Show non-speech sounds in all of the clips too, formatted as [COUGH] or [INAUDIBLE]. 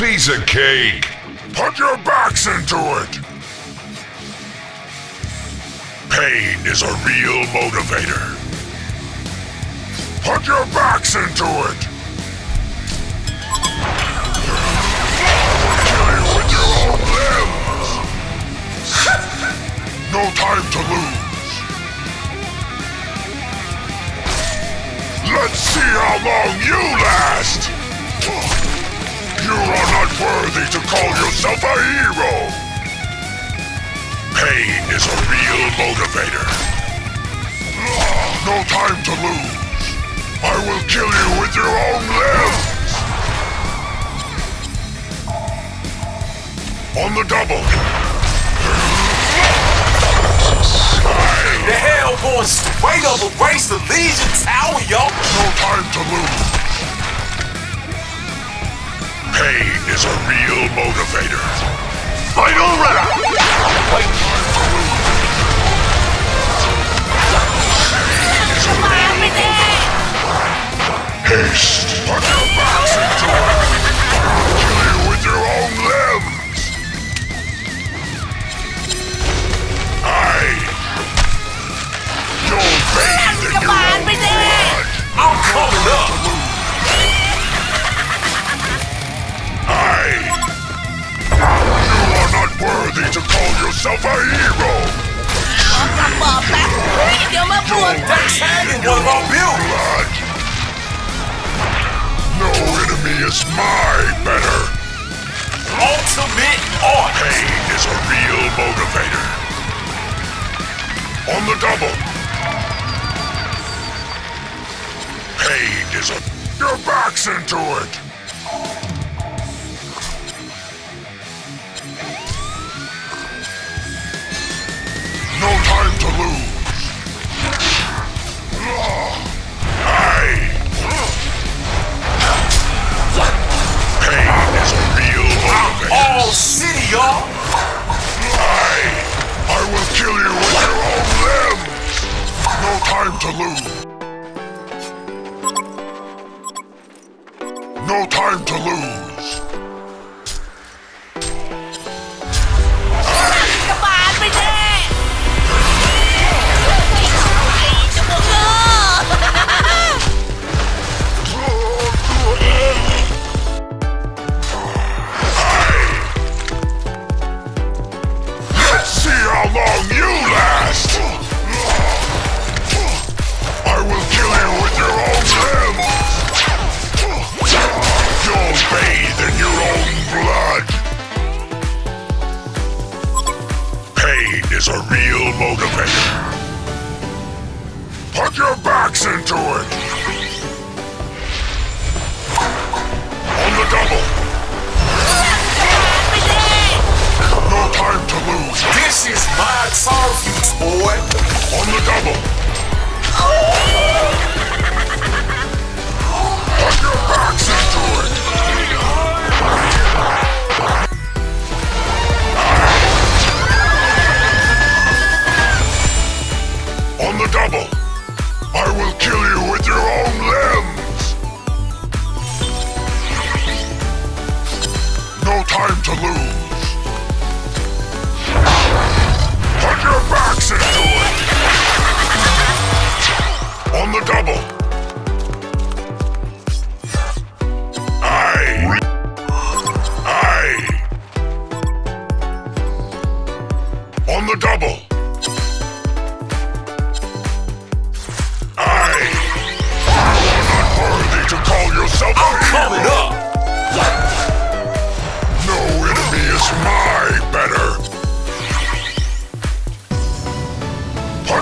piece of cake. Put your backs into it. Pain is a real motivator. Put your backs into it. To call yourself a hero. Pain is a real motivator. No time to lose. I will kill you with your own limbs. On the double. The Hellbourne straight up erase the Legion Tower, yo! No time to lose. Is a real motivator. Final round! Wait, is my better. Ultimate art! Pain is a real motivator. On the double. Pain is a... Your back's into it. To lose. No time to lose. Put your backs into it! On the double! No time to lose! This is my turf, boy! On the double! Put your backs into it!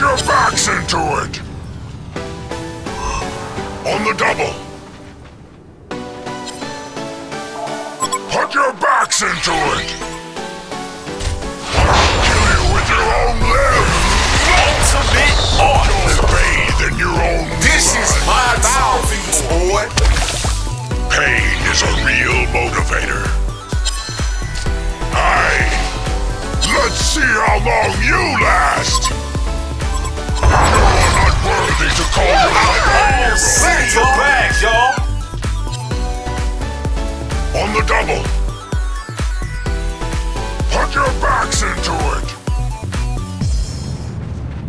Your backs into it! On the double! Put your backs into it! I'll kill you with your own limbs! Ultimate art! You'll bathe in your own This is my turf, boy! Pain is a real motivator. I. Let's see how long you last. Set your bags, y'all! On the double! Put your backs into it!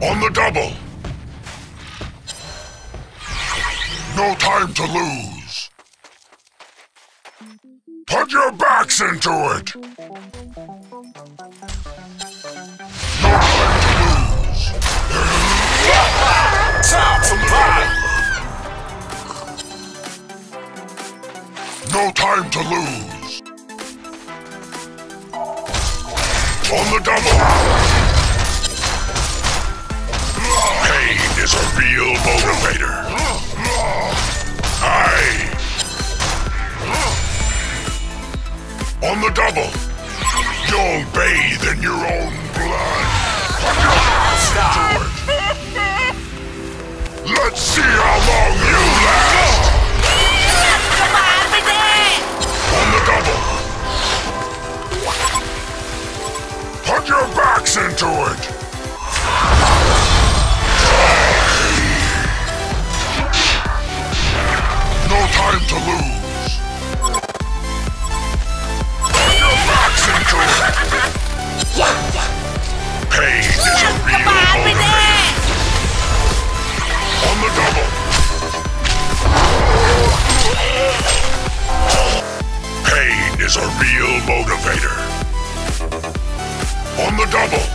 On the double! No time to lose! Put your backs into it! Buy. No time to lose. On the double. Let's see how long Pain is a real motivator. On the double.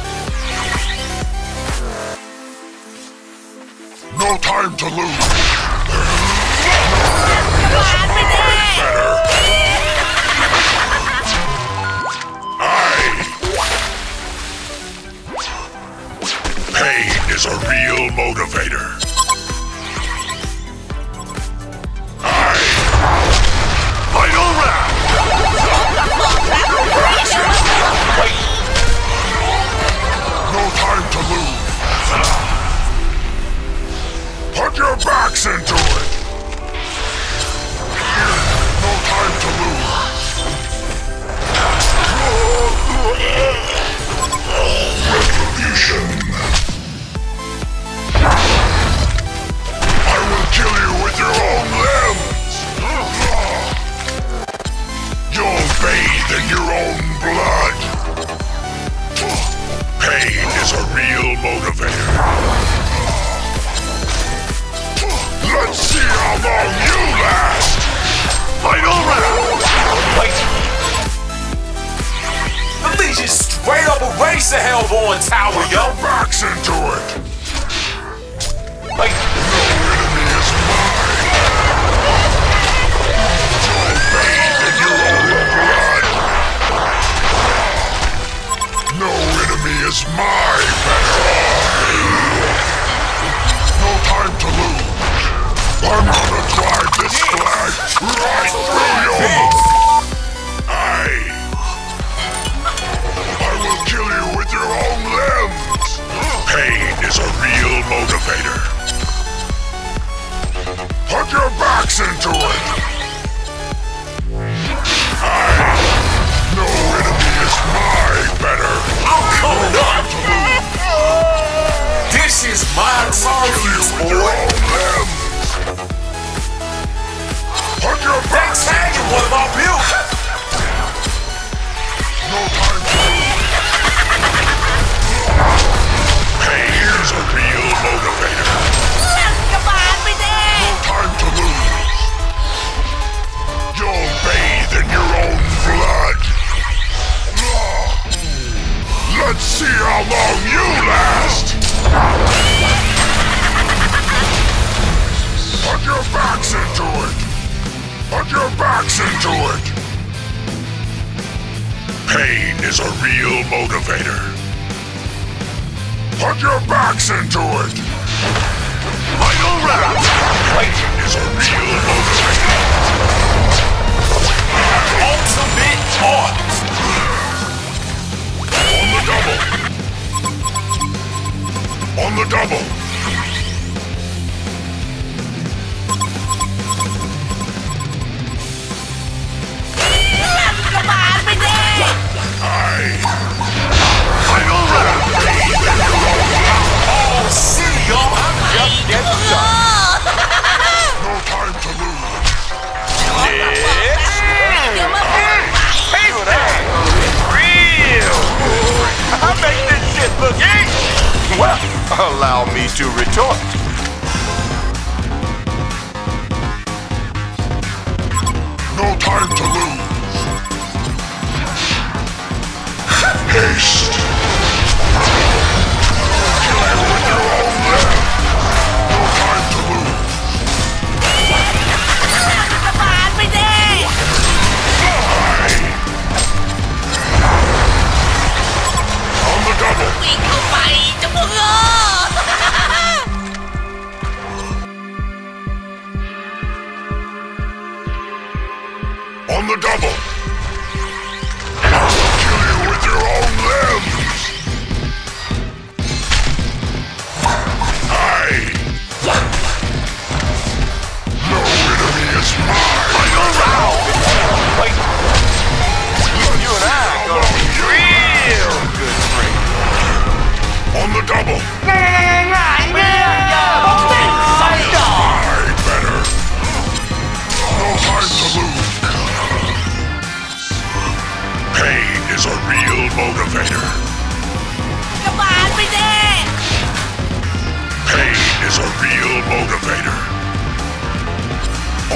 No time to lose. [LAUGHS] Pain is a real motivator. The Hellbourne Tower, yo. Backs into it. Wait. Enemy is mine. Bathe in your own blood. No enemy is my better No time to lose. I'm gonna drive this flag right through your... motivator. Put your backs into it. Aye. No enemy is my better. I'm coming up. This is my target, boy. Put your backs into of my buildings. No time Pain is a real motivator. Put your backs into it. Final round. Pain is a real motivator. Ultimate art. On the double. On the double. To retort. motivator. Come on! Pain is a real motivator.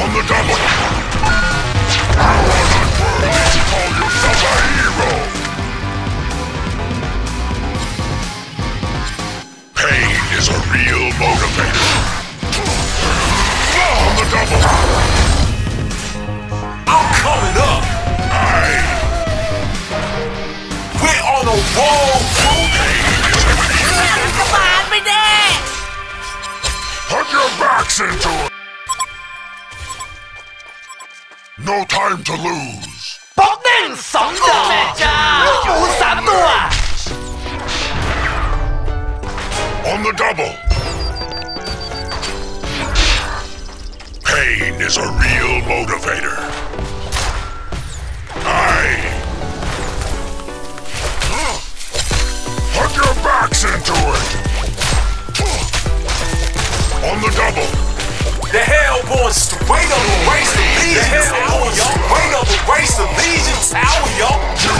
On the double. You are to call yourself a hero. Pain is a real motivator. On the double. time to lose. 搏命爽就咩咋？冇散到啊！On the double. Pain is a real motivator. I. put your backs into it. On the double. The Hellbourne straight up erased the Legion Tower, yo. Straight up erased the Legion Tower, yo. This